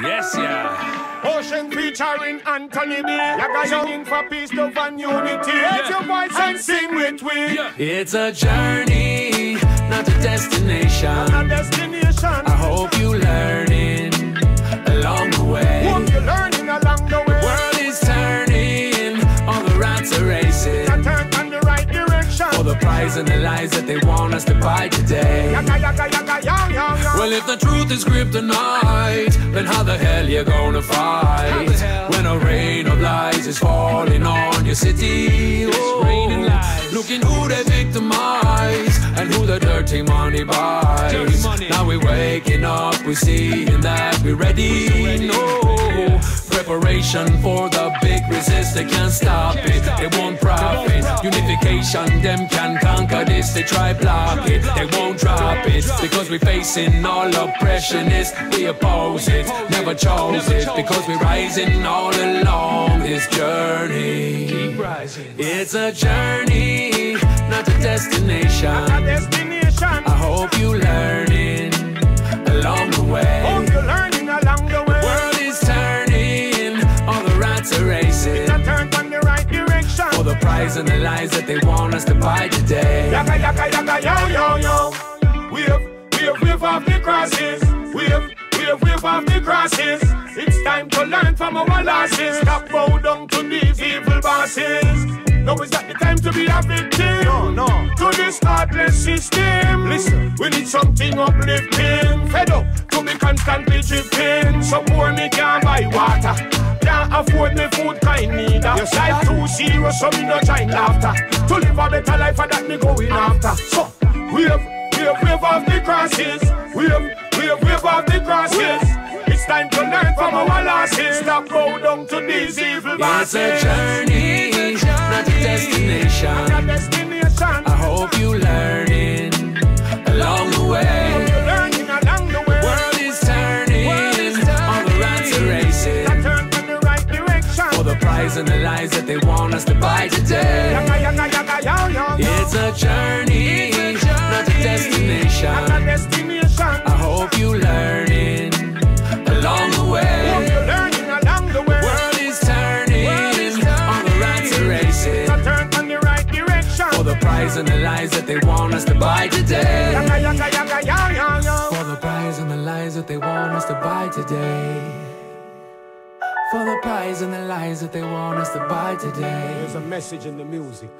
Yes, yeah. O-Shen featuring Anthony B. Yaga singing for peace, love and unity. Raise your voice and sing with we. Yeah. It's a journey, not a destination. A destination. I hope you learning along the way. Hope you're learning along the way. World is turning, all the rats are racing I turn on the right direction. for the prize and the lies that they want us to buy today. Yaga yaga yaga. Well, if the truth is kryptonite, then how the hell you gonna fight? When a rain of lies is falling on your city. Oh, raining lies. Looking who they victimize and who the dirty money buys. Dirty money. Now we're waking up, we're seeing that we're ready. No preparation for the big resist, they can't stop it. They won't profit. Unification, them can conquer this. They try block it, they won't drop it because we're facing all oppression. Is we oppose it, never chose it because we're rising all along this journey. Keep rising. It's a journey, not a destination. For the prize and the lies that they want us to buy today. Yaga yaga yaga yo yo yo. Wave, wave, wave off the crosses. Wave, wave, wave off the crosses. It's time to learn from our losses. Stop bow down to these evil bosses. Now is not the time to be a victim. No, no. To this heartless system. Listen, we need something uplifting. Fed up to be constantly dripping. So poor me can't buy water. Can't afford me food kind neither. Yes, life serious, so me no join laughter. To live a better life, and that me going after. So wave, wave, wave off the crosses. Wave, wave, wave off the crosses. It's time to learn from our losses. Stop bow down to these evil It's a journey, not. A destination. For the prize and the lies that they want us to buy today. Yow, yow, yow. It's a journey, not a A destination. destination. I hope you learning along the Hope way. you're learning along the way. World is turning, all the rats are racing I turn in the right direction. for the prize and the lies that they want us to buy today. For the prize and the lies that they want us to buy today. For the prize and the lies that they want us to buy today. There's a message in the music.